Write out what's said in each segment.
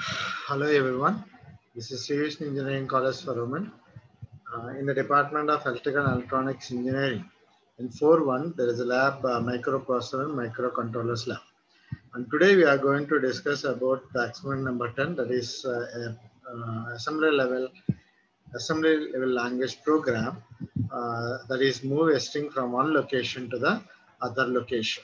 Hello everyone. This is Sri Engineering College for Women. Uh, in the Department of Electrical and Electronics Engineering, in 4.1, there is a lab, uh, microprocessor and microcontrollers lab. And today we are going to discuss about the experiment number 10, that is uh, uh, assembly level assembly level language program uh, that is move string from one location to the other location.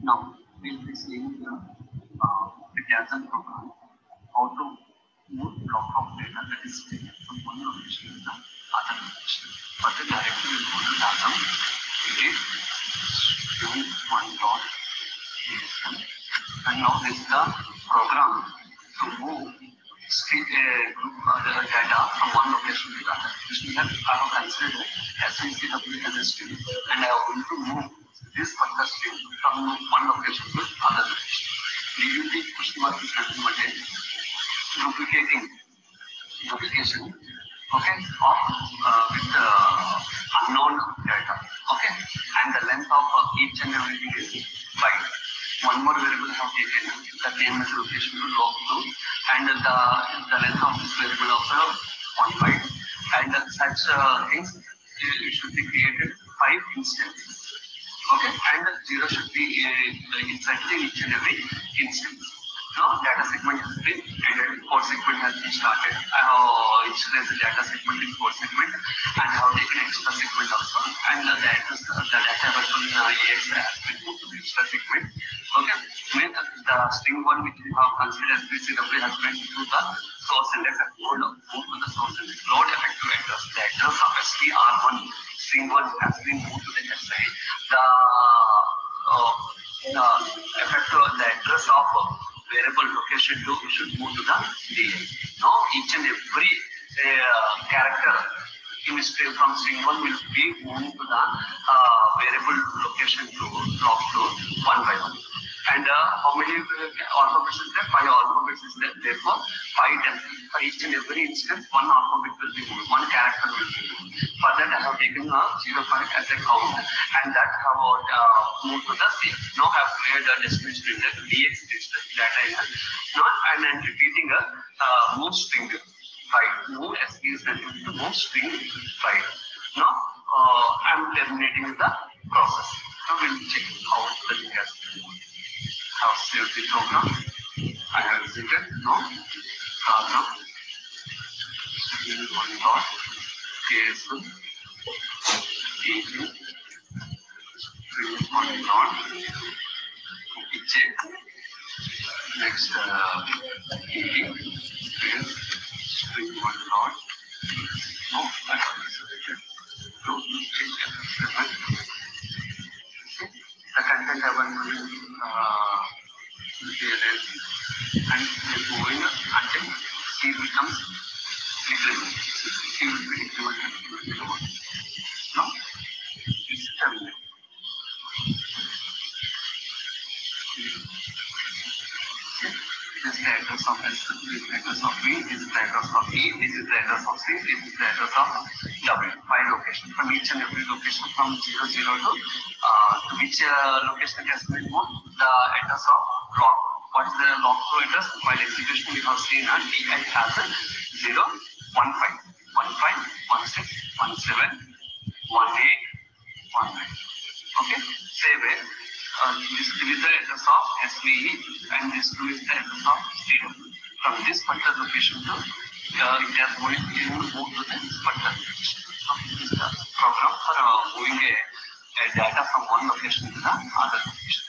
Now, we'll be seeing the uh, mechanism program, how to move block of data that is taken from one location to the other location. The directory will go to DASM, it is doing one dot JSON. And now this is the program to move string, uh, data from one location to the other. Which means that I have considered SNCW as a string and I want to move this particular string from one location to. Mark is nothing but a duplicating duplication okay? Of uh, with uh, unknown data. Okay? And the length of uh, each and everything is byte one more variable have taken the KMS location to log to. And the the length of this variable also one byte and such uh, things uh, should be created five instances. Okay? And zero should be uh, inside the each and every instance now data segment has been created code segment has been started initialized the data segment in code segment and i have taken extra segment also and the data the data in uh, ax has been moved to the extra segment okay mean the string one which we have considered as bcw has been to the source index and load moved to the source index load effective address the address of str1 string one has been moved to variable do, to should move to the DA. Now each and every uh, character in string from string one will be moved to the uh, variable location to drop to one by one. And uh, how many uh, alphabets is there? Five alphabets is there. Therefore, five for each and every instance, one alphabet will be moved, one character will be moved. For that, I have taken a zero point as a count, and that have uh, moved to the C. Now I have created a in the DX data in now and I'm repeating a uh, move string byte. Move S is the move string byte. Now uh, I'm terminating the process. Now we'll check how the thing has been. I have saved the program. I have Now program. One dot JSON. Agent. One dot. Check. Next, uh, is string one dot. No, I have. So, change the content realize and is moving until C becomes decrement. C will be decremented. No, it's terminated. This is the address of S, this is the address of B, this is the address of E, this is the address of C, this is the address of W. Five locations. From each and every location from 0, 0 to, uh, to which uh, location has been moved, the address of log. What is the log to address? While execution we have seen that DI has a 0, 1, 5, 1, 5, 1, 6, 1, 7, 1, 8, 1, 9. Okay, save it. Uh, this is the address of SVE and this is the address of zero. From this particular location to uh, it has moved, it would move to this particular location. So this is the program for uh, moving a, a data from one location to the other location.